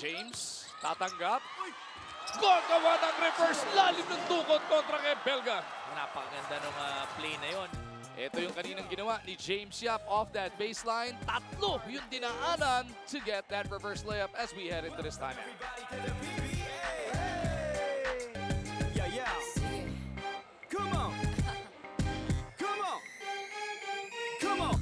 James, tatanggap. Gagawa ng reverse, lalim ng tukot kontra kay Belga. Napakaganda ng uh, ah, play na yon. Ito yung kaninang ginawa ni James Yap off that baseline. Tatlo yung dinaanan to get that reverse layup as we head into this time. Yeah, yeah. Come on. Come on. Come on.